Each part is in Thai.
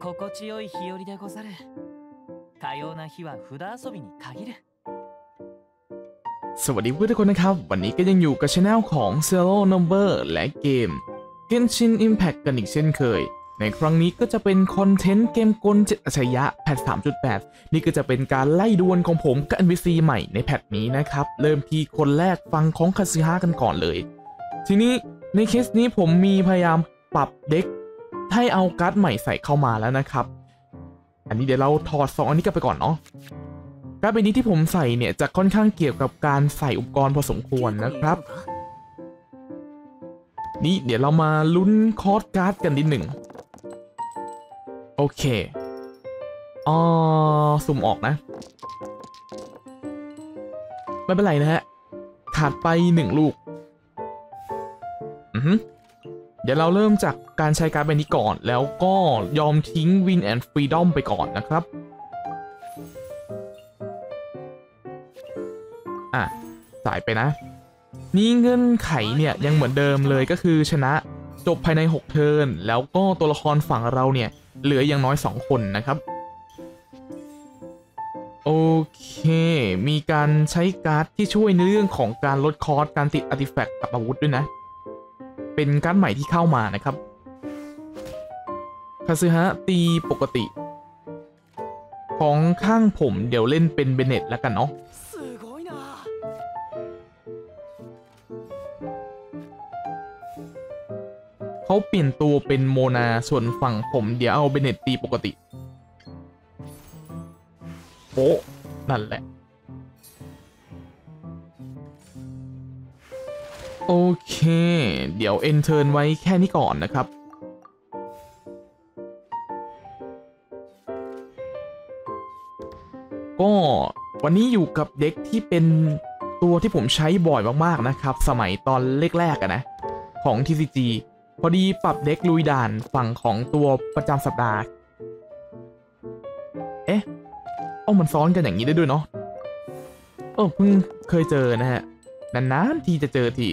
心地よい日和でござるかような日は札遊びに限る สวัสดีเพื่อนทุกคนนะครับ วันนี้ก็ยังอยู่กับช anel ของ Zero Number และเกม Genshin Impact กันอีกเช่นเคย ในครั้งนี้ก็จะเป็นคอนเทนต์เกมกล7อัจฉริยะแพท 3.8 นี่ก็จะเป็นการไล่ดวลของผมกับ NPC ใหม่ในแพทนี้นะครับ เริ่มที่คนแรกฟังของคาซิฮะกันก่อนเลย ทีนี้ในเคสนี้ผมมีพยายามปรับเด็ก ให้เอาการ์ดใหม่ใส่เข้ามาแล้วนะครับ อันนี้เดี๋ยวเราถอดสองอันนี้กลับไปก่อนเนาะการ์ดใบนี้ที่ผมใส่เนี่ยจะค่อนข้างเกี่ยวกับการใส่อุปกรณ์พอสมควรนะครับ นี่เดี๋ยวเรามาลุ้นคอร์สการ์ดกันนิดหนึ่งโอเคอ๋อสุ่มออกนะ ไม่เป็นไรนะฮะ ขาดไปหนึ่งลูก อือ เดี๋ยวเราเริ่มจากการใช้การ์ดใบนี้ก่อน แล้วก็ยอมทิ้ง Win and Freedom ไปก่อนนะครับ อะ สายไปนะ นี่เงื่อนไขเนี่ยยังเหมือนเดิมเลยก็คือชนะจบภายใน 6 เทิร์น แล้วก็ตัวละครฝั่งเราเนี่ย เหลืออย่างน้อย 2 คนนะครับ โอเค มีการใช้การ์ดที่ช่วยในเรื่องของการลดคอร์สการติด artifact กับอาวุธด้วยนะ เป็นการใหม่ที่เข้ามานะครับคาซึฮะตีปกติ ของข้างผมเดี๋ยวเล่นเป็นเบเนตแล้วกันเนาะเขาเปลี่ยนตัวเป็นโมนาส่วนฝั่งผมเดี๋ยวเอาเบเนตตีปกติโป๊นั่นแหละ โอเค เดี๋ยวเอนเทิร์นไว้แค่นี้ก่อนนะครับ ก็วันนี้อยู่กับเด็กที่เป็นตัวที่ผมใช้บ่อยมากๆนะครับ สมัยตอนแรกๆอะนะ ของ TCG พอดีปรับเด็กลุยด่านฝั่งของตัวประจำสัปดาห์ เอ๊ะเอ้ามันซ้อนกันอย่างนี้ได้ด้วยเนาะเออเพิ่งเคยเจอนะฮะ นานๆทีจะเจอที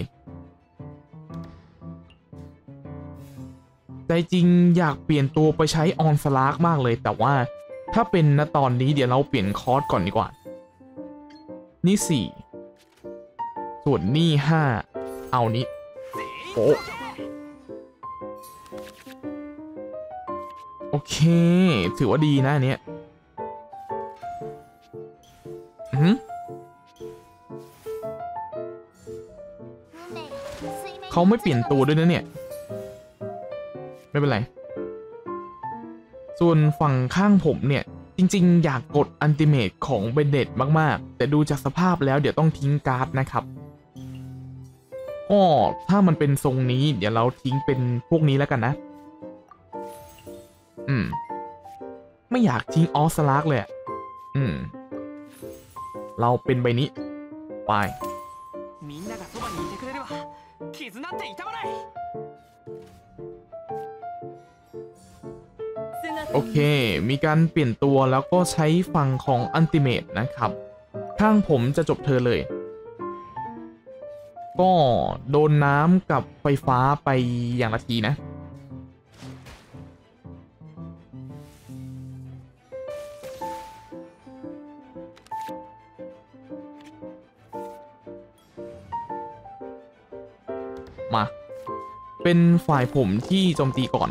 ใจจริงอยากเปลี่ยนตัวไปใช้ออนสลากมากเลย แต่ว่าถ้าเป็นณตอนนี้เดี๋ยวเราเปลี่ยนคอร์สก่อนดีกว่า นี่สี่ส่วนนี่ห้าเอานี้โอ้โอเค ถือว่าดีนะอันเนี้ยอือหือเขาไม่เปลี่ยนตัวด้วยนะเนี่ย ไม่เป็นไร ส่วนฝั่งข้างผมเนี่ย จริงๆ อยากกดอันติเมตของเบนเดตมากๆ แต่ดูจากสภาพแล้วเดี๋ยวต้องทิ้งการ์ดนะครับก็ถ้ามันเป็นทรงนี้ เดี๋ยวเราทิ้งเป็นพวกนี้แล้วกันนะ อืม ไม่อยากทิ้งออสลากเลยอะอืม เราเป็นใบนี้ ไป โอเค มีการเปลี่ยนตัวแล้วก็ใช้ฝั่งของอันติเมตนะครับ ข้างผมจะจบเธอเลย ก็โดนน้ำกับไฟฟ้าไปอย่างละทีนะมา เป็นฝ่ายผมที่โจมตีก่อน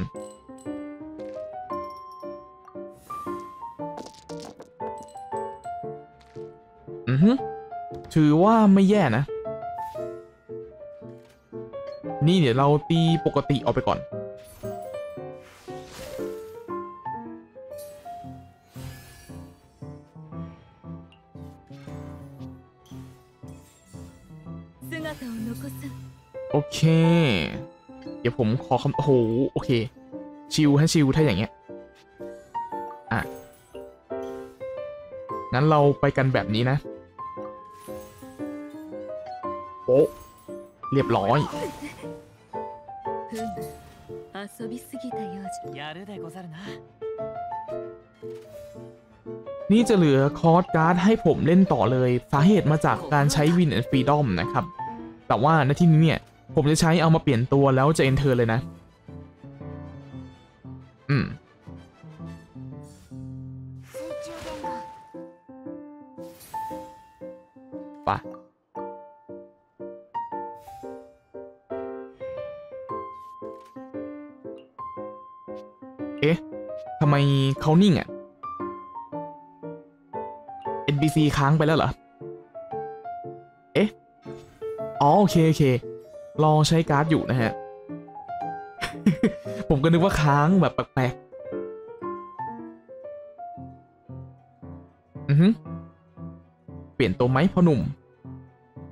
ถือว่าไม่แย่นะ นี่เดี๋ยวเราตีปกติออกไปก่อนโอเค เดี๋ยวผมขอคำโอ้โหโอเค ชิวให้ชิวถ้าอย่างเงี้ย อะ งั้นเราไปกันแบบนี้นะ โป๊ะเรียบร้อยนี่จะเหลือคอร์สการ์ดให้ผมเล่นต่อเลย สาเหตุมาจากการใช้ Wind and Freedom นะครับ แต่ว่าในที่นี้เนี่ย ผมจะใช้เอามาเปลี่ยนตัวแล้วจะ end turn เลยนะ อืม เอ๊ะทำไมเขานิ่งอะ NPC ค้างไปแล้วเหรอ เอ๊ะ อ๋อโอเคโอเค รอใช้การ์ดอยู่นะฮะ ผมก็นึกว่าค้างแบบแปลกๆ อือฮึเปลี่ยนตัวไหมพ่อหนุ่ม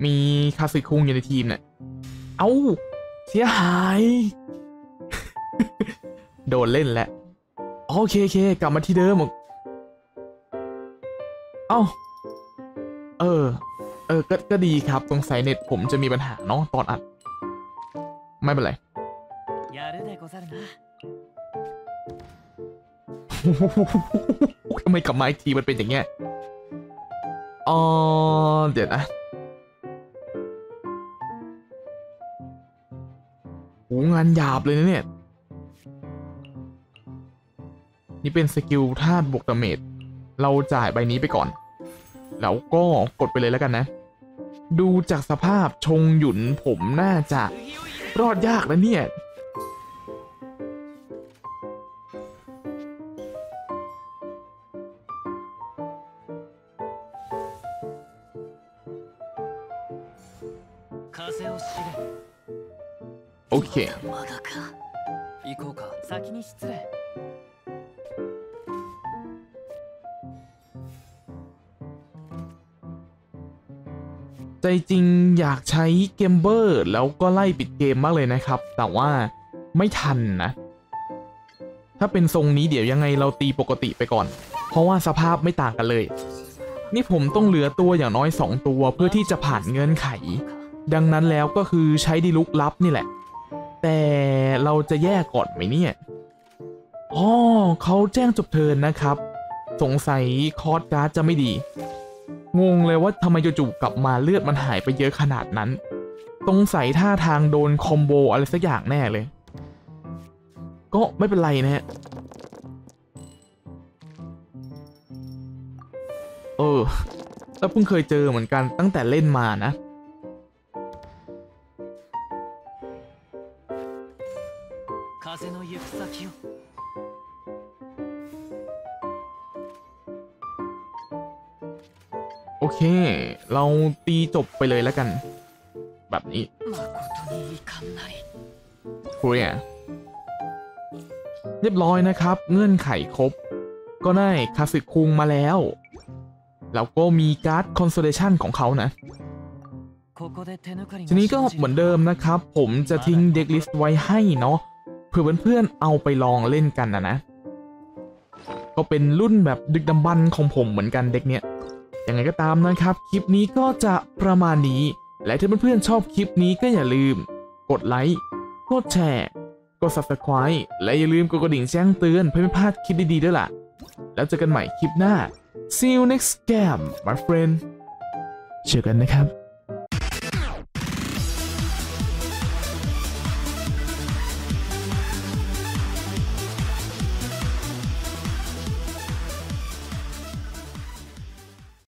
มีคาสึคุงอยู่ในทีมเนี่ย เอ้า เสียหาย โดนเล่นแล้วโอเคโอเคกลับมาที่เดิมเอ้าเออ เออ ก็ ก็ดีครับ ตรงสายเน็ตผมจะมีปัญหาเนาะตอนอัด ไม่เป็นไรทำไมกลับมาอีกทีมันเป็นอย่างเงี้ย อ๋อ เดี๋ยวนะโหงานหยาบเลยนะเนี่ย นี่เป็น skill ธาตุบวก damage เราจ่ายใบนี้ไปก่อน แล้วก็กดไปเลยแล้วกันนะ ดูจากสภาพชงหยุนผมน่าจะรอดยากนะเนี่ย โอเค ใจจริงอยากใช้เกมเบอร์แล้วก็ไล่ปิดเกมมากเลยนะครับ แต่ว่าไม่ทันนะ ถ้าเป็นทรงนี้เดี๋ยวยังไงเราตีปกติไปก่อน เพราะว่าสภาพไม่ต่างกันเลย นี่ผมต้องเหลือตัวอย่างน้อย 2 ตัวเพื่อที่จะผ่านเงื่อนไข ดังนั้นแล้วก็คือใช้ดีลุกลับนี่แหละ แต่เราจะแยกก่อนไหมเนี่ยอ๋อเขาแจ้งจบเทินนะครับ สงสัยคอร์สการ์ดจะไม่ดี งงเลยว่าทำไมจู่ๆกลับมาเลือดมันหายไปเยอะขนาดนั้นสงสัยท่าทางโดนคอมโบอะไรสักอย่างแน่เลย ก็ไม่เป็นไรนะฮะ เออ แล้วเพิ่งเคยเจอเหมือนกันตั้งแต่เล่นมานะ 風の行く先を โอเค เราตีจบไปเลยแล้วกัน แบบนี้คุยอะเรียบร้อยนะครับ เงื่อนไขครบ ก็ได้คาสึคุงมาแล้ว แล้วก็มีการ์ด constellation ของเขานะทีนี้ก็เหมือนเดิมนะครับ ผมจะทิ้ง deck list ไว้ให้เนาะเพื่อเพื่อนๆเอาไปลองเล่นกันนะนะ ก็เป็นรุ่นแบบดึกดำบรรพ์ของผมเหมือนกัน deck เนี้ย ยังไงก็ตามนะครับ คลิปนี้ก็จะประมาณนี้ และถ้าเพื่อนๆชอบคลิปนี้ก็อย่าลืม กดไลค์กดแชร์ กด subscribe และอย่าลืมกดกระดิ่งแจ้งเตือนเพื่อไม่พลาดคลิปดีๆด้วยล่ะ แล้วเจอกันใหม่คลิปหน้า see you next game my friend เจอกันนะครับ